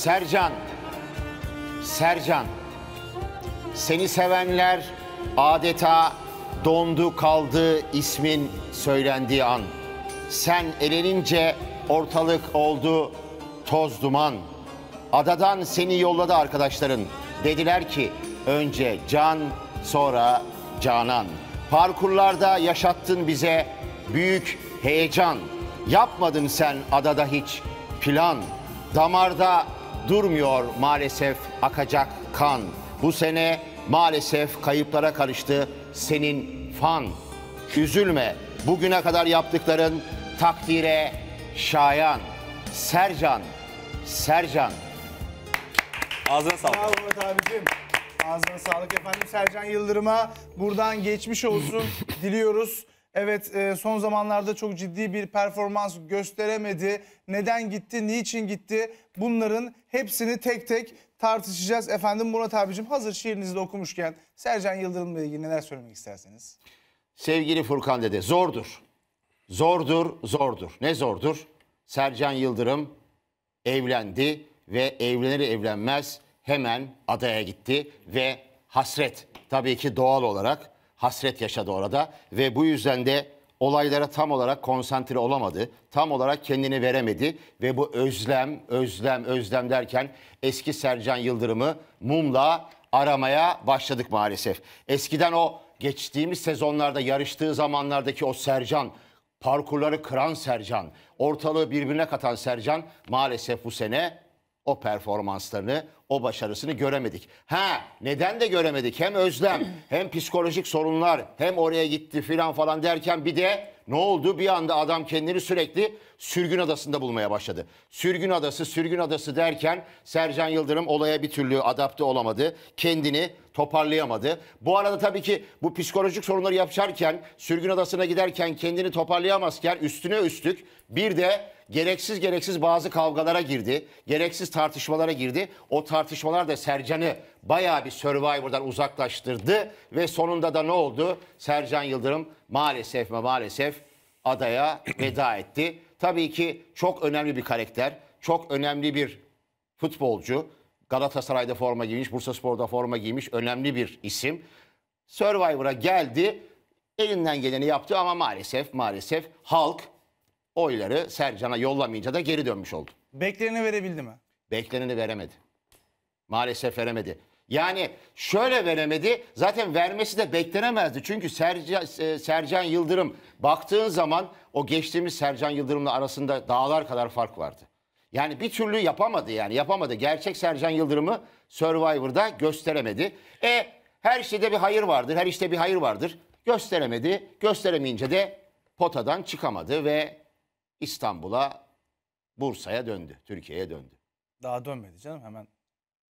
Sercan. Sercan. Seni sevenler adeta dondu kaldı ismin söylendiği an. Sen elenince ortalık oldu toz duman. Adadan seni yolladı arkadaşların. Dediler ki önce can sonra canan. Parkurlarda yaşattın bize büyük heyecan. Yapmadın sen adada hiç plan. Damarda durmuyor maalesef akacak kan. Bu sene maalesef kayıplara karıştı senin fan. Üzülme bugüne kadar yaptıkların takdire şayan. Sercan, Sercan. Ağzına sağlık. Bravo Murat abicim. Ağzına sağlık efendim. Sercan Yıldırım'a buradan geçmiş olsun diliyoruz. Evet e, son zamanlarda çok ciddi bir performans gösteremedi. Neden gitti, niçin gitti? Bunların hepsini tek tek tartışacağız. Efendim Murat abicim hazır şiirinizi de okumuşken Sercan Yıldırım'la ilgili neler söylemek isterseniz? Sevgili Furkan dede zordur. Zordur, zordur. Ne zordur? Sercan Yıldırım evlendi ve evlenir evlenmez hemen adaya gitti ve hasret tabii ki doğal olarak hasret yaşadı orada ve bu yüzden de olaylara tam olarak konsantre olamadı. Tam olarak kendini veremedi ve bu özlem, özlem, özlem derken eski Sercan Yıldırım'ı mumla aramaya başladık maalesef. Eskiden o geçtiğimiz sezonlarda yarıştığı zamanlardaki o Sercan, parkurları kıran Sercan, ortalığı birbirine katan Sercan maalesef bu sene o performanslarını, o başarısını göremedik. Ha neden de göremedik? Hem özlem, hem psikolojik sorunlar, hem oraya gitti filan falan derken bir de ne oldu? Bir anda adam kendini sürekli sürgün adasında bulmaya başladı. Sürgün adası, sürgün adası derken Sercan Yıldırım olaya bir türlü adapte olamadı. Kendini toparlayamadı. Bu arada tabii ki bu psikolojik sorunları yaşarken, sürgün adasına giderken kendini toparlayamazken üstüne üstlük bir de gereksiz gereksiz bazı kavgalara girdi. Gereksiz tartışmalara girdi. O tartışmalar da Sercan'ı bayağı bir Survivor'dan uzaklaştırdı ve sonunda da ne oldu? Sercan Yıldırım maalesef ve maalesef adaya veda etti. Tabii ki çok önemli bir karakter, çok önemli bir futbolcu. Galatasaray'da forma giymiş, Bursaspor'da forma giymiş önemli bir isim. Survivor'a geldi, elinden geleni yaptı ama maalesef maalesef halk oyları Sercan'a yollamayınca da geri dönmüş oldu. Beklerini verebildi mi? Bekleneni veremedi. Maalesef veremedi. Yani şöyle veremedi. Zaten vermesi de beklenemezdi. Çünkü Sercan, e, Sercan Yıldırım baktığın zaman o geçtiğimiz Sercan Yıldırım'la arasında dağlar kadar fark vardı. Yani bir türlü yapamadı yani yapamadı. Gerçek Sercan Yıldırım'ı Survivor'da gösteremedi. E her şeyde bir hayır vardır. Her işte bir hayır vardır. Gösteremedi. Gösteremeyince de potadan çıkamadı ve İstanbul'a, Bursa'ya döndü. Türkiye'ye döndü. Daha dönmedi canım hemen.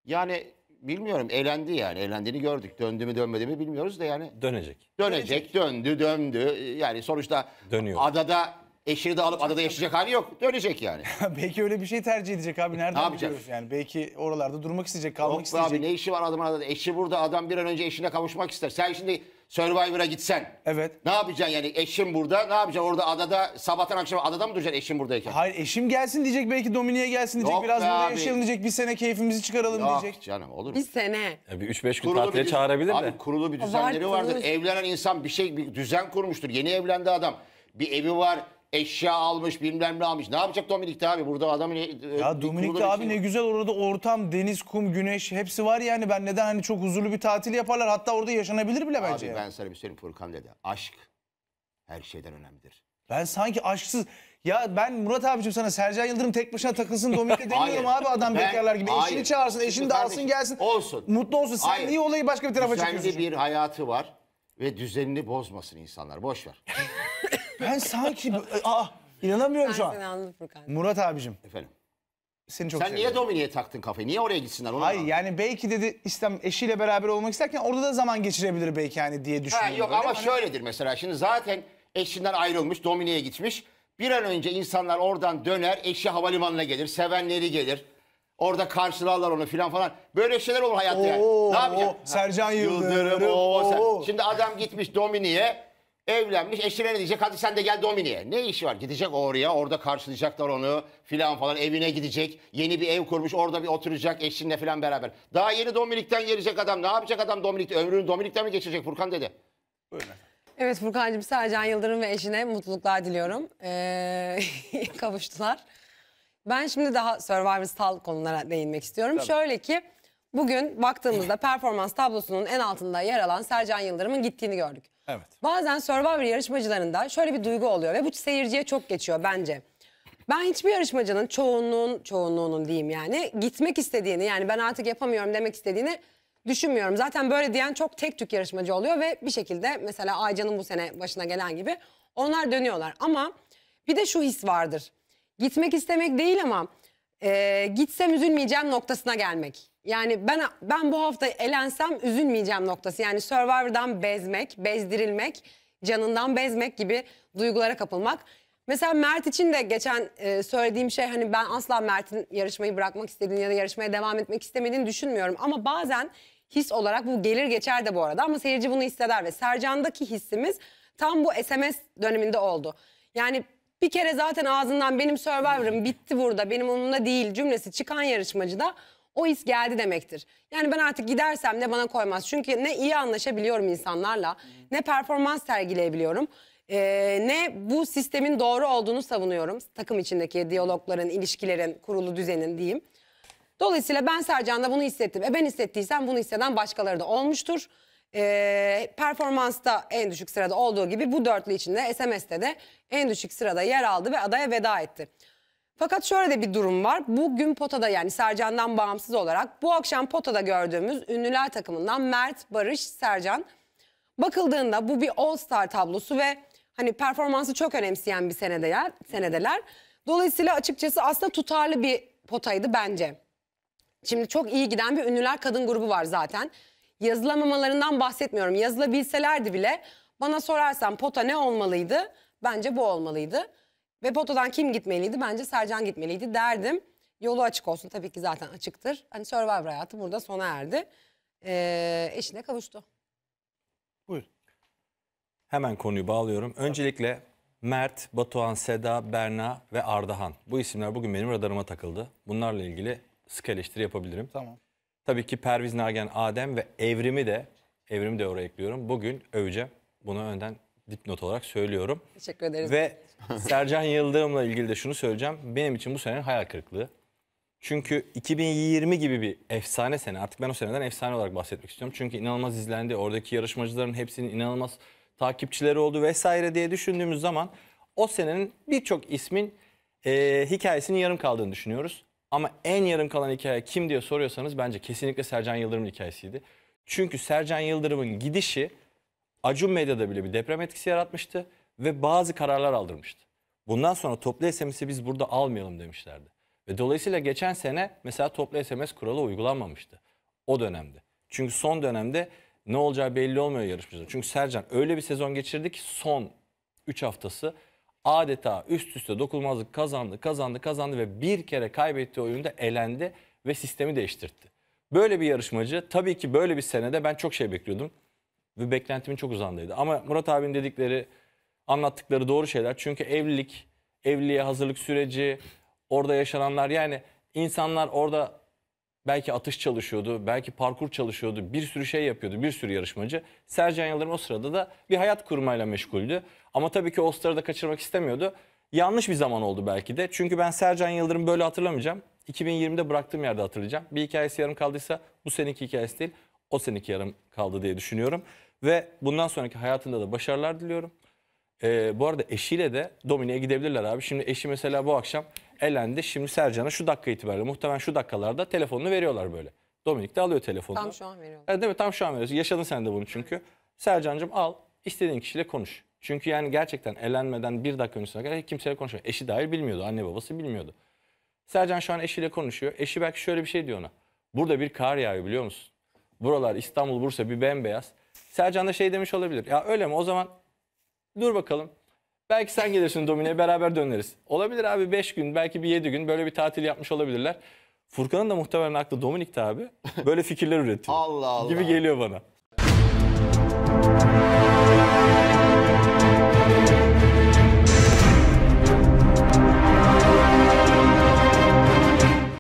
Yani bilmiyorum elendi yani. Elendiğini gördük. Döndü mü dönmedi mi bilmiyoruz da yani. Dönecek. Dönecek, döndü, döndü. Yani sonuçta Dönüyor. adada eşini de alıp adada yaşayacak hali yok. Dönecek yani. belki öyle bir şey tercih edecek abi. Nereden yapacak? biliyoruz yani? Belki oralarda durmak isteyecek, kalmak Yok be isteyecek. abi ne işi var adamın adada? Eşi burada adam bir an önce eşine kavuşmak ister. Sen şimdi Survivor'a gitsen. Evet. Ne yapacaksın yani eşin burada ne yapacaksın orada adada sabahtan akşama adada mı duracaksın eşin buradayken? Hayır eşim gelsin diyecek belki Dominik'e gelsin diyecek. Yok Biraz be burada abi. yaşayalım diyecek. Bir sene keyfimizi çıkaralım Yok diyecek. canım olur mu? Bir sene. Ya bir 3-5 gün Kurulu tatile düzen- çağırabilir abi, de. kurulu bir düzenleri vardır. Abartılmış. Evlenen insan bir şey bir düzen kurmuştur. Yeni evlendi adam. Bir evi var. Eşya almış, bilmem ne almış. Ne yapacak Dominik'te abi? Burada adamın e, Ya Dominik'te abi şey ne güzel orada ortam, deniz, kum, güneş hepsi var yani. Ben neden hani çok huzurlu bir tatil yaparlar. Hatta orada yaşanabilir bile bence. Abi ben... sana bir söyleyeyim Furkan dede. Aşk her şeyden önemlidir. ben sanki aşksız... Ya ben Murat abicim sana Sercan Yıldırım tek başına takılsın Dominik'te demiyorum abi adam Ben- bekarlar gibi. hayır. Eşini çağırsın, eşini de alsın gelsin. olsun. Mutlu olsun. Sen Hayır. niye olayı başka bir tarafa Düzenli çekiyorsun? bir hayatı var ve düzenini bozmasın insanlar. Boş ver. Ben sanki... Aa, inanamıyorum Ben şu an. Furkan. Murat abicim Efendim. seni çok Sen niye seviyorum. Dominik'e taktın kafayı? Niye oraya gitsinler? Onu Hayır anlamadım. yani belki dedi İslam eşiyle beraber olmak isterken orada da zaman geçirebilir belki hani diye Ha, düşünüyorum. yok ama Hani- şöyledir mesela. Şimdi zaten eşinden ayrılmış, Dominik'e gitmiş. Bir an önce insanlar oradan döner, eşi havalimanına gelir, sevenleri gelir. Orada karşılarlar onu filan falan. Böyle şeyler olur hayatta yani. Oo, Ne yapacak? oo, Sercan Yıldırım, Yıldırım. oo, sen-. Şimdi adam gitmiş Dominik'e. Evlenmiş eşine ne diyecek? Hadi sen de gel Domini'ye. Ne işi var? Gidecek oraya. Orada karşılayacaklar onu filan falan. Evine gidecek. Yeni bir ev kurmuş. Orada bir oturacak eşinle filan beraber. Daha yeni Dominik'ten gelecek adam. Ne yapacak adam Dominik'te? Ömrünü Dominik'te mi geçirecek Furkan dedi. Buyurun efendim. Evet Furkan'cığım Sercan Yıldırım ve eşine mutluluklar diliyorum. Ee, kavuştular. Ben şimdi daha survivalsal konulara değinmek istiyorum. Şöyle ki bugün baktığımızda performans tablosunun en altında yer alan Sercan Yıldırım'ın gittiğini gördük. Evet. Bazen Survivor yarışmacılarında şöyle bir duygu oluyor ve bu seyirciye çok geçiyor bence. Ben hiçbir yarışmacının çoğunluğun, çoğunluğunun diyeyim yani gitmek istediğini yani ben artık yapamıyorum demek istediğini düşünmüyorum. Zaten böyle diyen çok tek tük yarışmacı oluyor ve bir şekilde mesela Aycan'ın bu sene başına gelen gibi onlar dönüyorlar. Ama bir de şu his vardır. Gitmek istemek değil ama e, gitsem üzülmeyeceğim noktasına gelmek. Yani ben ben bu hafta elensem üzülmeyeceğim noktası. Yani Survivor'dan bezmek, bezdirilmek, canından bezmek gibi duygulara kapılmak. Mesela Mert için de geçen e, söylediğim şey hani ben asla Mert'in yarışmayı bırakmak istediğini ya da yarışmaya devam etmek istemediğini düşünmüyorum. Ama bazen his olarak bu gelir geçer de bu arada ama seyirci bunu hisseder ve Sercan'daki hissimiz tam bu SMS döneminde oldu. Yani bir kere zaten ağzından benim Survivor'ım bitti burada benim umurumda değil cümlesi çıkan yarışmacı da o his geldi demektir. Yani ben artık gidersem de bana koymaz. Çünkü ne iyi anlaşabiliyorum insanlarla ne performans sergileyebiliyorum. Ee, ne bu sistemin doğru olduğunu savunuyorum. Takım içindeki diyalogların, ilişkilerin, kurulu düzenin diyeyim. Dolayısıyla ben Sercan'da bunu hissettim. E ben hissettiysem bunu hisseden başkaları da olmuştur. Ee, performansta en düşük sırada olduğu gibi bu dörtlü içinde SMS'te de en düşük sırada yer aldı ve adaya veda etti. Fakat şöyle de bir durum var. Bugün potada yani Sercan'dan bağımsız olarak bu akşam potada gördüğümüz ünlüler takımından Mert, Barış, Sercan. Bakıldığında bu bir All Star tablosu ve hani performansı çok önemseyen bir senedeler. senedeler. Dolayısıyla açıkçası aslında tutarlı bir potaydı bence. Şimdi çok iyi giden bir ünlüler kadın grubu var zaten. Yazılamamalarından bahsetmiyorum. Yazılabilselerdi bile bana sorarsan pota ne olmalıydı? Bence bu olmalıydı. Ve potadan kim gitmeliydi? Bence Sercan gitmeliydi derdim. Yolu açık olsun tabii ki zaten açıktır. Hani Survivor hayatı burada sona erdi. Ee, eşine kavuştu. Buyurun. Hemen konuyu bağlıyorum. Öncelikle Mert, Batuhan, Seda, Berna ve Ardahan. Bu isimler bugün benim radarıma takıldı. Bunlarla ilgili sık eleştiri yapabilirim. Tamam. Tabii ki Perviz Nagen, Adem ve Evrim'i de Evrim'i de oraya ekliyorum. Bugün öveceğim. Bunu önden dipnot olarak söylüyorum. Teşekkür ederiz. Ve Sercan Yıldırım'la ilgili de şunu söyleyeceğim. Benim için bu senenin hayal kırıklığı. Çünkü 2020 gibi bir efsane sene. Artık ben o seneden efsane olarak bahsetmek istiyorum. Çünkü inanılmaz izlendi. Oradaki yarışmacıların hepsinin inanılmaz takipçileri oldu vesaire diye düşündüğümüz zaman o senenin birçok ismin e, hikayesinin yarım kaldığını düşünüyoruz. Ama en yarım kalan hikaye kim diye soruyorsanız bence kesinlikle Sercan Yıldırım'ın hikayesiydi. Çünkü Sercan Yıldırım'ın gidişi Acun Medya'da bile bir deprem etkisi yaratmıştı ve bazı kararlar aldırmıştı. Bundan sonra toplu SMS'i biz burada almayalım demişlerdi. Ve dolayısıyla geçen sene mesela toplu SMS kuralı uygulanmamıştı o dönemde. Çünkü son dönemde ne olacağı belli olmuyor yarışmacılar. Çünkü Sercan öyle bir sezon geçirdi ki son 3 haftası adeta üst üste dokunulmazlık kazandı, kazandı, kazandı ve bir kere kaybettiği oyunda elendi ve sistemi değiştirdi. Böyle bir yarışmacı tabii ki böyle bir senede ben çok şey bekliyordum ve beklentimin çok uzandaydı. Ama Murat abinin dedikleri, anlattıkları doğru şeyler. Çünkü evlilik, evliliğe hazırlık süreci, orada yaşananlar yani insanlar orada belki atış çalışıyordu, belki parkur çalışıyordu, bir sürü şey yapıyordu, bir sürü yarışmacı. Sercan Yıldırım o sırada da bir hayat kurmayla meşguldü. Ama tabii ki o starı da kaçırmak istemiyordu. Yanlış bir zaman oldu belki de. Çünkü ben Sercan Yıldırım böyle hatırlamayacağım. 2020'de bıraktığım yerde hatırlayacağım. Bir hikayesi yarım kaldıysa bu seneki hikayesi değil, o seneki yarım kaldı diye düşünüyorum. Ve bundan sonraki hayatında da başarılar diliyorum. Ee, bu arada eşiyle de Domine'ye gidebilirler abi. Şimdi eşi mesela bu akşam elendi. Şimdi Sercan'a şu dakika itibariyle muhtemelen şu dakikalarda telefonunu veriyorlar böyle. Dominik de alıyor telefonunu. Tam şu an veriyorum. Evet, değil mi? Tam şu an veriyorsun. Yaşadın sen de bunu çünkü. Sercan'cığım al istediğin kişiyle konuş. Çünkü yani gerçekten elenmeden bir dakika öncesine kadar kimseyle konuşmuyor. Eşi dahil bilmiyordu. Anne babası bilmiyordu. Sercan şu an eşiyle konuşuyor. Eşi belki şöyle bir şey diyor ona. Burada bir kar yağıyor biliyor musun? Buralar İstanbul, Bursa bir bembeyaz. Sercan da şey demiş olabilir. Ya öyle mi? O zaman dur bakalım. Belki sen gelirsin Domine'ye beraber döneriz. Olabilir abi 5 gün belki bir 7 gün böyle bir tatil yapmış olabilirler. Furkan'ın da muhtemelen aklı Dominik'te abi. Böyle fikirler üretiyor. Allah Allah. Gibi geliyor bana.